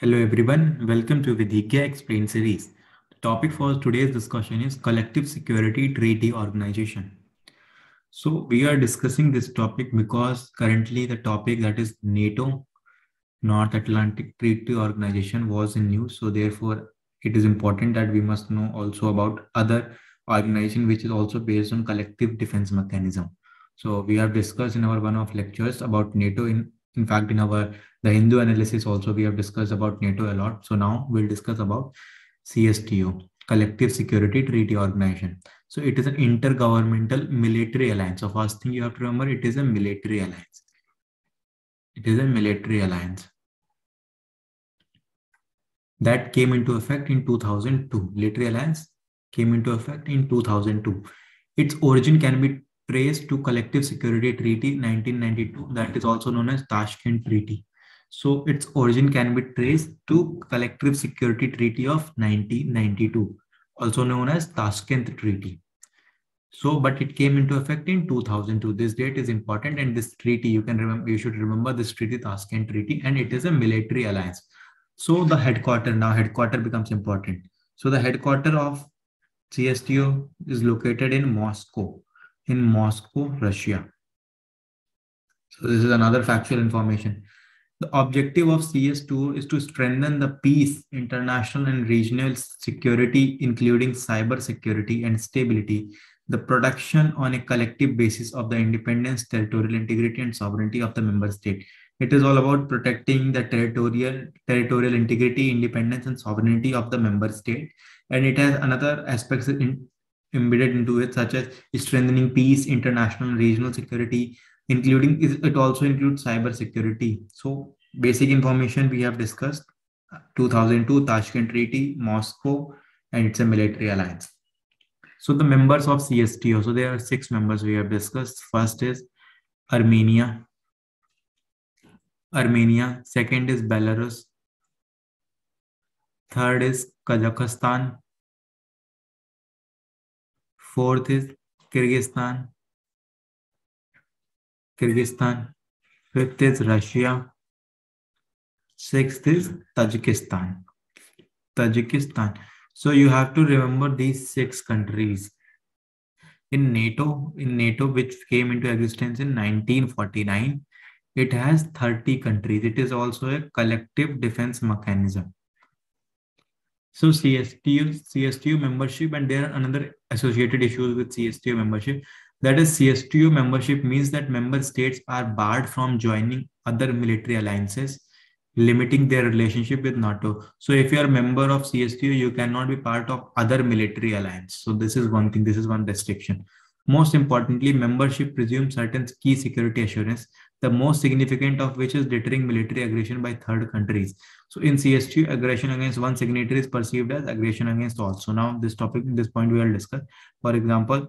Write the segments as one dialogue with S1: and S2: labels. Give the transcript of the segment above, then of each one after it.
S1: Hello everyone, welcome to Vidhigya Explained series. The topic for today's discussion is Collective Security Treaty Organization. So we are discussing this topic because currently the topic that is NATO, North Atlantic Treaty Organization was in news. So therefore it is important that we must know also about other organization which is also based on collective defense mechanism. So we have discussed in our one of lectures about NATO in in fact in our the hindu analysis also we have discussed about nato a lot. So now we'll discuss about csto collective security treaty organization. So it is an intergovernmental military alliance. So first thing you have to remember it is a military alliance. It is a military alliance. That came into effect in 2002 military alliance came into effect in 2002 its origin can be traced to Collective Security Treaty 1992, that is also known as Tashkent Treaty. So its origin can be traced to Collective Security Treaty of 1992, also known as Tashkent Treaty. So, but it came into effect in 2002. This date is important, and this treaty you can remember. You should remember this treaty, Tashkent Treaty, and it is a military alliance. So the headquarter now headquarter becomes important. So the headquarter of CSTO is located in Moscow in Moscow, Russia. So this is another factual information. The objective of CSTO is to strengthen the peace, international and regional security, including cyber security and stability, the production on a collective basis of the independence, territorial integrity, and sovereignty of the member state. It is all about protecting the territorial territorial integrity, independence, and sovereignty of the member state. And it has another aspects in, embedded into it, such as strengthening peace, international and regional security, including it also includes cyber security. So basic information we have discussed, 2002 Tashkent Treaty, Moscow, and it's a military alliance. So the members of CSTO, so there are six members we have discussed. First is Armenia. Armenia. Second is Belarus. Third is Kazakhstan. Fourth is Kyrgyzstan. Kyrgyzstan. Fifth is Russia. Sixth is Tajikistan. Tajikistan. So you have to remember these six countries. In NATO, in NATO, which came into existence in 1949, it has 30 countries. It is also a collective defense mechanism. So CSTO, CSTO membership, and there are another associated issues with CSTO membership. That is, CSTO membership means that member states are barred from joining other military alliances, limiting their relationship with NATO. So if you are a member of CSTO, you cannot be part of other military alliance. So this is one thing, this is one restriction. Most importantly, membership presumes certain key security assurance the most significant of which is deterring military aggression by third countries. So in CSTO, aggression against one signatory is perceived as aggression against all. So now this topic, this point we will discuss. For example,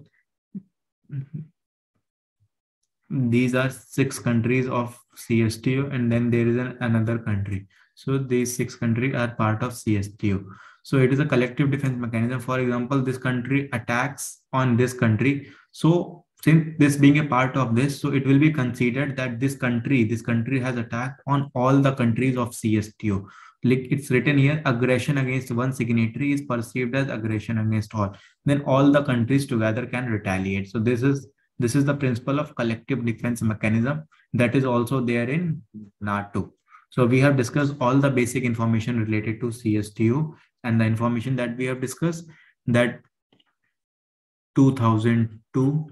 S1: these are six countries of CSTO and then there is an, another country. So these six countries are part of CSTO. So it is a collective defense mechanism. For example, this country attacks on this country. So since this being a part of this, so it will be considered that this country, this country has attacked on all the countries of CSTO. Like it's written here, aggression against one signatory is perceived as aggression against all. Then all the countries together can retaliate. So this is this is the principle of collective defense mechanism that is also there in NATO. So we have discussed all the basic information related to CSTO and the information that we have discussed that 2002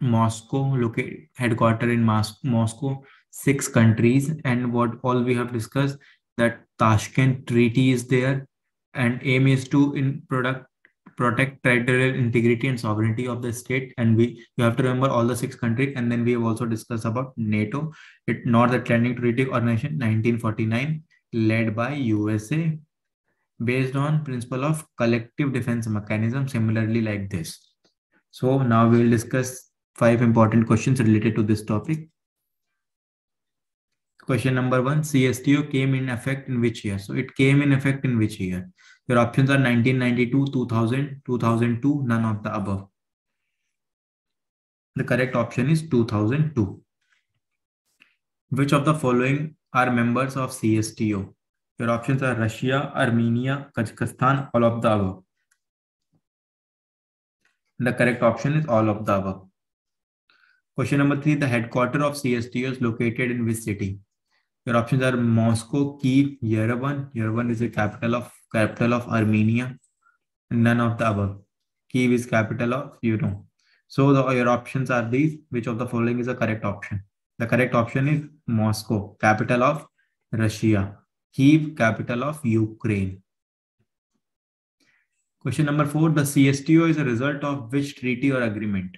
S1: Moscow, located headquarter in Mos Moscow, six countries, and what all we have discussed that Tashkent Treaty is there, and aim is to in product protect territorial integrity and sovereignty of the state. And we you have to remember all the six countries, and then we have also discussed about NATO, it North Atlantic Treaty Organization, 1949, led by USA, based on principle of collective defense mechanism, similarly like this. So now we will discuss five important questions related to this topic. Question number one, CSTO came in effect in which year? So it came in effect in which year? Your options are 1992, 2000, 2002, none of the above. The correct option is 2002. Which of the following are members of CSTO? Your options are Russia, Armenia, Kazakhstan, all of the above. The correct option is all of the above. Question number three, the headquarter of CSTO is located in which city? Your options are Moscow, Kiev, Yerevan. Yerevan is the capital of capital of Armenia. None of the above. Kiev is capital of you know. So the, your options are these. Which of the following is the correct option? The correct option is Moscow, capital of Russia. Kiev, capital of Ukraine. Question number four, the CSTO is a result of which treaty or agreement?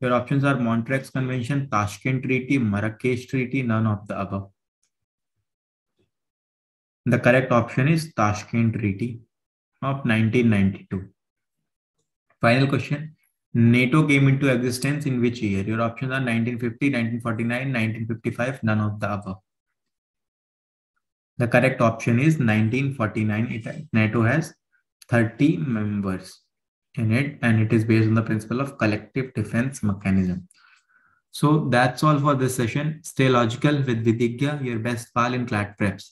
S1: Your options are Montreux Convention, Tashkent Treaty, Marrakesh Treaty, none of the above. The correct option is Tashkent Treaty of 1992. Final question. NATO came into existence in which year? Your options are 1950, 1949, 1955, none of the above. The correct option is 1949. It, NATO has 30 members in it and it is based on the principle of collective defense mechanism. So that's all for this session. Stay logical with Vidhigya, your best pal in CLAT preps.